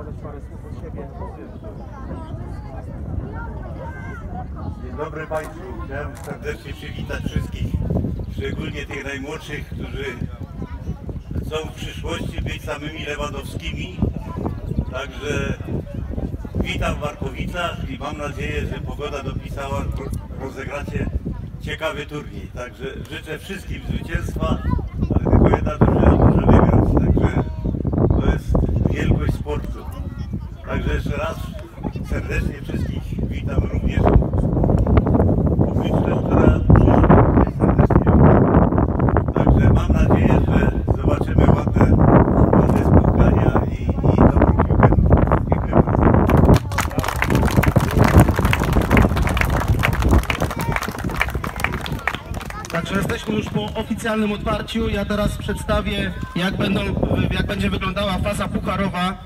przekazać parę słów od siebie. Dobry Państwu. Chciałem serdecznie przywitać wszystkich, szczególnie tych najmłodszych, którzy chcą w przyszłości być samymi Lewandowskimi. Także witam w Markowicach i mam nadzieję, że pogoda dopisała, rozegracie ciekawy turniej. Także życzę wszystkim zwycięstwa, ale tylko jedna drużyna może wygrać. Także to jest wielkość sportu. Także jeszcze raz serdecznie wszystkich witam również publiczność, która przyszła tutaj serdecznie witam. Także mam nadzieję, że zobaczymy ładne, ładne spotkania i, i dobrą piłkę. Dziękuję bardzo. Także jesteśmy już po oficjalnym otwarciu. Ja teraz przedstawię, jak, będą, jak będzie wyglądała faza pucharowa